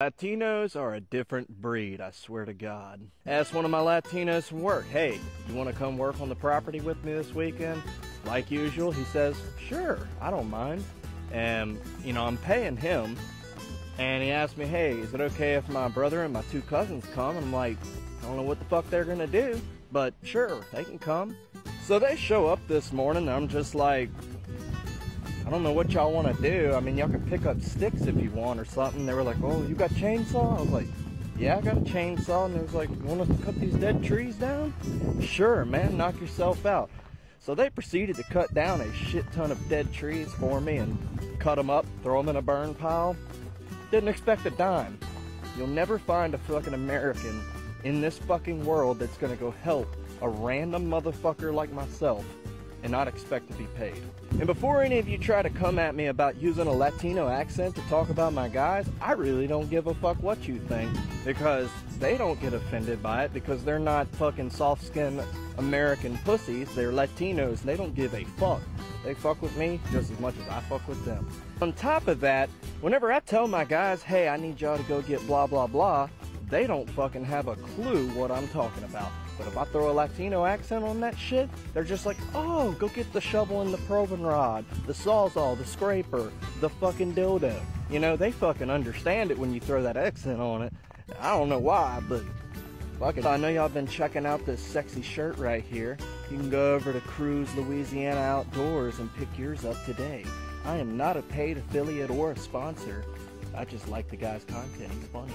Latinos are a different breed, I swear to God. Asked one of my Latinos from work, hey, you want to come work on the property with me this weekend? Like usual, he says, sure, I don't mind. And, you know, I'm paying him. And he asked me, hey, is it okay if my brother and my two cousins come? And I'm like, I don't know what the fuck they're gonna do, but sure, they can come. So they show up this morning, I'm just like, I don't know what y'all want to do. I mean, y'all can pick up sticks if you want or something. They were like, oh, you got chainsaw? I was like, yeah, I got a chainsaw. And they was like, want to cut these dead trees down? Sure, man, knock yourself out. So they proceeded to cut down a shit ton of dead trees for me and cut them up, throw them in a burn pile. Didn't expect a dime. You'll never find a fucking American in this fucking world that's gonna go help a random motherfucker like myself and not expect to be paid. And before any of you try to come at me about using a Latino accent to talk about my guys, I really don't give a fuck what you think because they don't get offended by it because they're not fucking soft skinned American pussies. They're Latinos. They don't give a fuck. They fuck with me just as much as I fuck with them. On top of that, whenever I tell my guys, hey, I need y'all to go get blah blah blah, they don't fucking have a clue what I'm talking about. But if I throw a Latino accent on that shit, they're just like, oh, go get the shovel and the probing rod, the sawzall, the scraper, the fucking dildo. You know, they fucking understand it when you throw that accent on it. I don't know why, but fuck it. I know y'all been checking out this sexy shirt right here. You can go over to Cruise Louisiana Outdoors and pick yours up today. I am not a paid affiliate or a sponsor. I just like the guy's content. He's funny.